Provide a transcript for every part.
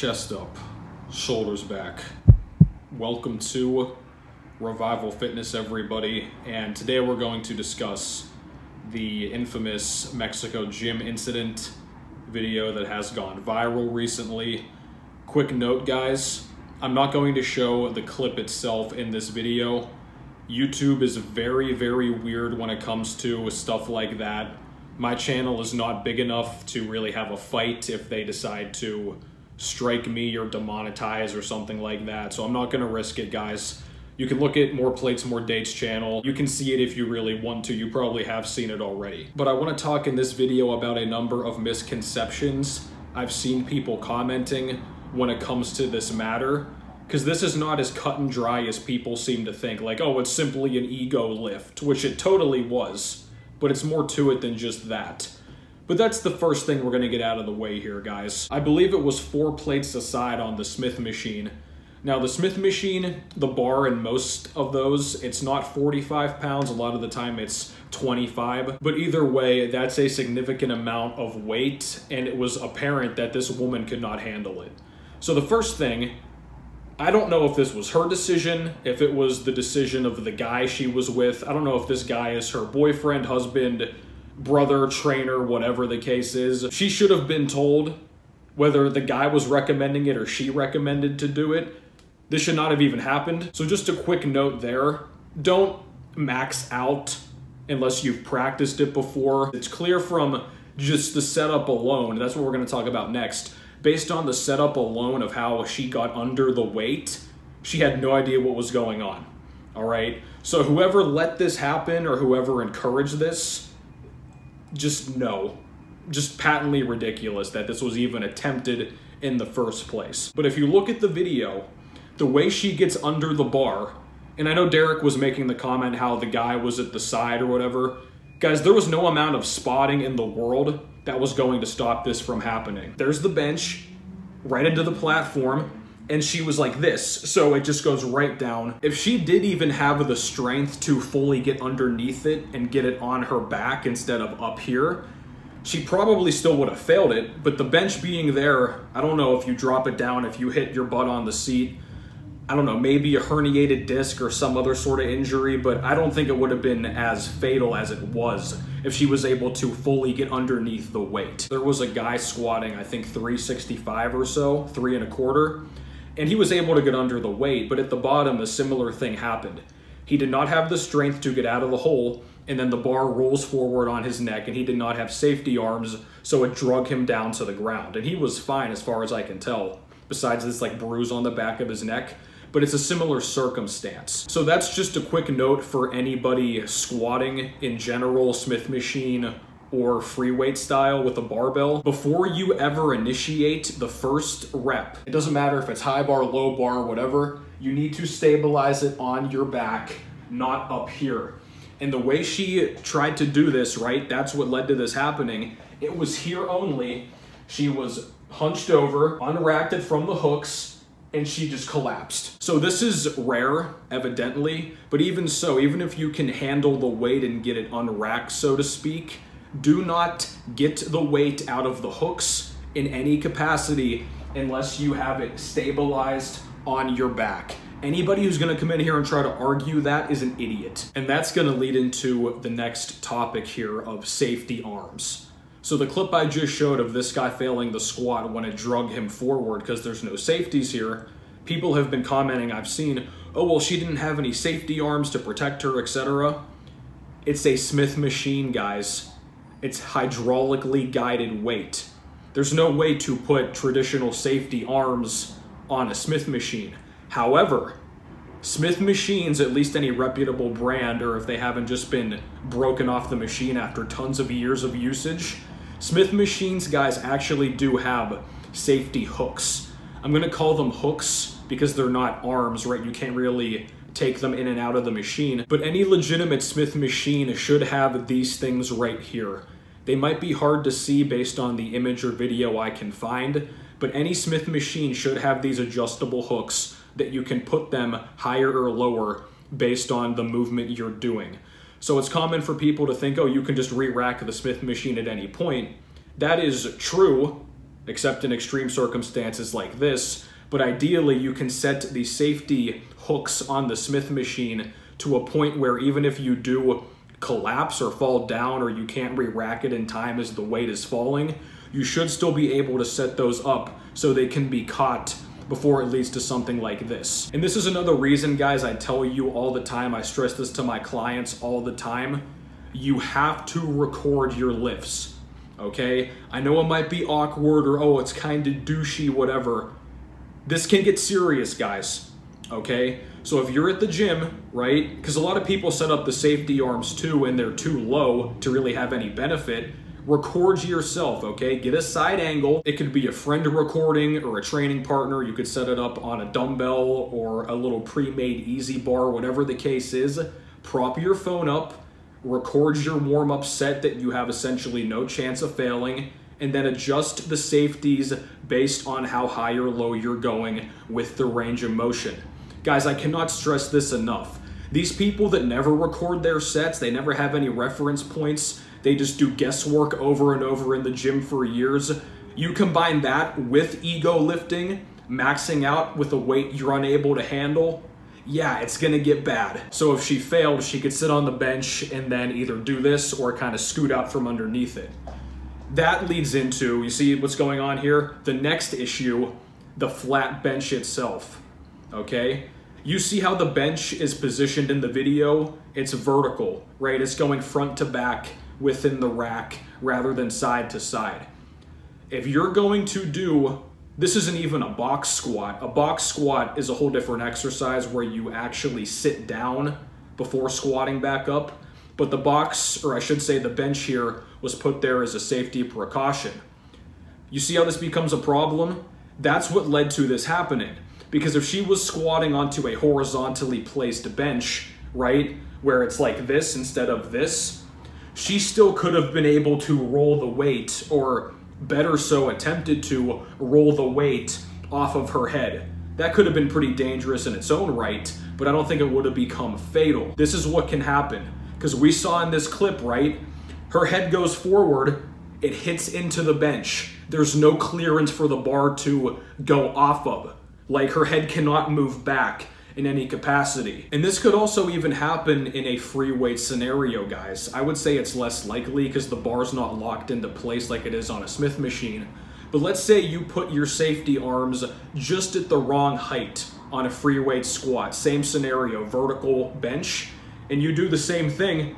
chest up, shoulders back. Welcome to Revival Fitness, everybody. And today we're going to discuss the infamous Mexico gym incident video that has gone viral recently. Quick note, guys I'm not going to show the clip itself in this video. YouTube is very, very weird when it comes to stuff like that. My channel is not big enough to really have a fight if they decide to strike me or demonetize or something like that. So I'm not to risk it, guys. You can look at More Plates, More Dates channel. You can see it if you really want to. You probably have seen it already. But I want to talk in this video about a number of misconceptions I've seen people commenting when it comes to this matter because this is not as cut and dry as people seem to think. Like, oh, it's simply an ego lift, which it totally was, but it's more to it than just that. But that's the first thing we're to get out of the way here, guys. I believe it was four plates aside on the Smith machine. Now, the Smith machine, the bar in most of those, it's not 45 pounds. A lot of the time it's 25. But either way, that's a significant amount of weight, and it was apparent that this woman could not handle it. So the first thing I don't know if this was her decision, if it was the decision of the guy she was with. I don't know if this guy is her boyfriend, husband, brother, trainer, whatever the case is. She should have been told whether the guy was recommending it or she recommended to do it. This should not have even happened. So just a quick note there. Don't max out unless you've practiced it before. It's clear from just the setup alone, that's what we're gonna talk about next, based on the setup alone of how she got under the weight, she had no idea what was going on. All right. So whoever let this happen or whoever encouraged this, just no, just patently ridiculous that this was even attempted in the first place. But if you look at the video, the way she gets under the bar, and I know Derek was making the comment how the guy was at the side or whatever. Guys, there was no amount of spotting in the world that was going to stop this from happening. There's the bench right into the platform and she was like this, so it just goes right down. If she did even have the strength to fully get underneath it and get it on her back instead of up here, she probably still would have failed it, but the bench being there, I don't know if you drop it down, if you hit your butt on the seat, I don't know, maybe a herniated disc or some other sort of injury, but I don't think it would have been as fatal as it was if she was able to fully get underneath the weight. There was a guy squatting, I think 365 or so, three and a quarter, and he was able to get under the weight, but at the bottom, a similar thing happened. He did not have the strength to get out of the hole, and then the bar rolls forward on his neck, and he did not have safety arms, so it drug him down to the ground. And he was fine as far as I can tell, besides this like bruise on the back of his neck but it's a similar circumstance. So that's just a quick note for anybody squatting in general, Smith machine, or free weight style with a barbell. Before you ever initiate the first rep, it doesn't matter if it's high bar, low bar, whatever, you need to stabilize it on your back, not up here. And the way she tried to do this, right, that's what led to this happening. It was here only. She was hunched over, unracked it from the hooks, and she just collapsed. So this is rare, evidently, but even so, even if you can handle the weight and get it unracked, so to speak, do not get the weight out of the hooks in any capacity unless you have it stabilized on your back. Anybody who's gonna come in here and try to argue that is an idiot. And that's gonna lead into the next topic here of safety arms. So the clip I just showed of this guy failing the squat when it drug him forward because there's no safeties here, people have been commenting I've seen, oh well she didn't have any safety arms to protect her, etc. It's a Smith machine, guys. It's hydraulically guided weight. There's no way to put traditional safety arms on a Smith machine. However, Smith machines, at least any reputable brand, or if they haven't just been broken off the machine after tons of years of usage, Smith machines guys actually do have safety hooks. I'm gonna call them hooks because they're not arms, right? You can't really take them in and out of the machine. But any legitimate Smith machine should have these things right here. They might be hard to see based on the image or video I can find, but any Smith machine should have these adjustable hooks that you can put them higher or lower based on the movement you're doing. So it's common for people to think, oh, you can just re-rack the Smith machine at any point. That is true except in extreme circumstances like this. But ideally, you can set the safety hooks on the Smith machine to a point where even if you do collapse or fall down or you can't re-rack it in time as the weight is falling, you should still be able to set those up so they can be caught before it leads to something like this. And this is another reason, guys, I tell you all the time, I stress this to my clients all the time, you have to record your lifts, okay? I know it might be awkward or, oh, it's kind of douchey, whatever. This can get serious, guys, okay? So if you're at the gym, right, because a lot of people set up the safety arms too and they're too low to really have any benefit, record yourself, okay? Get a side angle. It could be a friend recording or a training partner. You could set it up on a dumbbell or a little pre-made EZ bar, whatever the case is. Prop your phone up, record your warm-up set that you have essentially no chance of failing, and then adjust the safeties based on how high or low you're going with the range of motion. Guys, I cannot stress this enough. These people that never record their sets, they never have any reference points, they just do guesswork over and over in the gym for years. You combine that with ego lifting, maxing out with a weight you're unable to handle, yeah, it's gonna get bad. So if she failed, she could sit on the bench and then either do this or kind of scoot out from underneath it. That leads into, you see what's going on here? The next issue, the flat bench itself, okay? You see how the bench is positioned in the video? It's vertical, right? It's going front to back within the rack rather than side to side. If you're going to do, this isn't even a box squat. A box squat is a whole different exercise where you actually sit down before squatting back up. But the box, or I should say the bench here, was put there as a safety precaution. You see how this becomes a problem? That's what led to this happening. Because if she was squatting onto a horizontally placed bench, right, where it's like this instead of this, she still could have been able to roll the weight, or better so, attempted to roll the weight off of her head. That could have been pretty dangerous in its own right, but I don't think it would have become fatal. This is what can happen. Because we saw in this clip, right? Her head goes forward, it hits into the bench. There's no clearance for the bar to go off of. Like her head cannot move back in any capacity. And this could also even happen in a free weight scenario, guys. I would say it's less likely because the bar's not locked into place like it is on a Smith machine. But let's say you put your safety arms just at the wrong height on a free weight squat. Same scenario, vertical bench, and you do the same thing.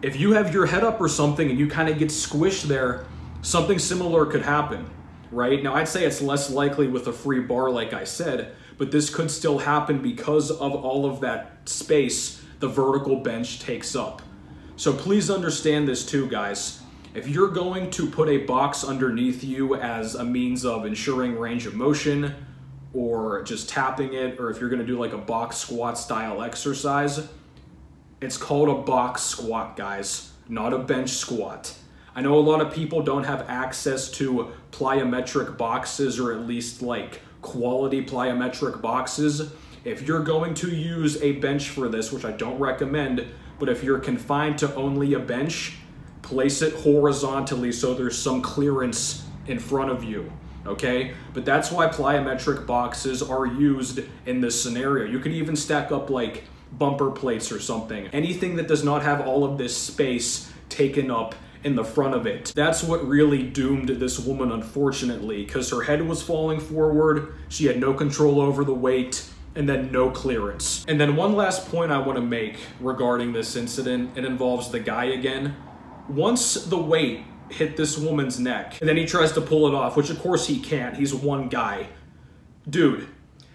If you have your head up or something and you kind of get squished there, something similar could happen, right? Now, I'd say it's less likely with a free bar, like I said, but this could still happen because of all of that space the vertical bench takes up. So please understand this too, guys. If you're going to put a box underneath you as a means of ensuring range of motion, or just tapping it, or if you're gonna do like a box squat style exercise, it's called a box squat, guys, not a bench squat. I know a lot of people don't have access to plyometric boxes or at least like quality plyometric boxes. If you're going to use a bench for this, which I don't recommend, but if you're confined to only a bench, place it horizontally so there's some clearance in front of you, okay? But that's why plyometric boxes are used in this scenario. You can even stack up like bumper plates or something. Anything that does not have all of this space taken up in the front of it. That's what really doomed this woman, unfortunately, because her head was falling forward, she had no control over the weight, and then no clearance. And then one last point I want to make regarding this incident, it involves the guy again. Once the weight hit this woman's neck, and then he tries to pull it off, which of course he can't, he's one guy. Dude,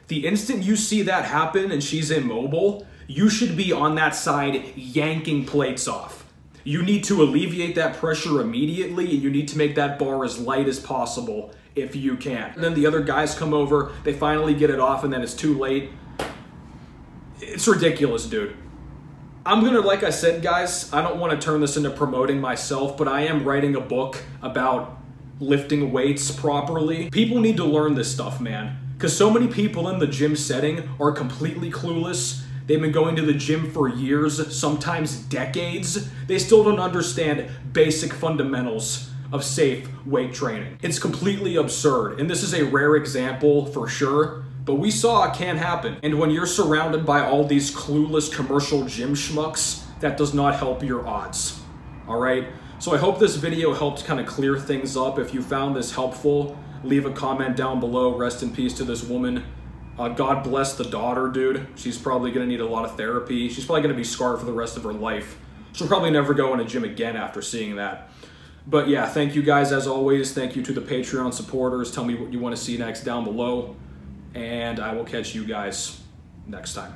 the instant you see that happen and she's immobile, you should be on that side yanking plates off you need to alleviate that pressure immediately and you need to make that bar as light as possible if you can. And then the other guys come over, they finally get it off and then it's too late. It's ridiculous, dude. I'm gonna, like I said, guys, I don't wanna turn this into promoting myself, but I am writing a book about lifting weights properly. People need to learn this stuff, man. Because so many people in the gym setting are completely clueless They've been going to the gym for years, sometimes decades. They still don't understand basic fundamentals of safe weight training. It's completely absurd, and this is a rare example for sure, but we saw it can happen. And when you're surrounded by all these clueless commercial gym schmucks, that does not help your odds. All right? So I hope this video helped kind of clear things up. If you found this helpful, leave a comment down below. Rest in peace to this woman. Uh, God bless the daughter, dude. She's probably going to need a lot of therapy. She's probably going to be scarred for the rest of her life. She'll probably never go in a gym again after seeing that. But yeah, thank you guys as always. Thank you to the Patreon supporters. Tell me what you want to see next down below. And I will catch you guys next time.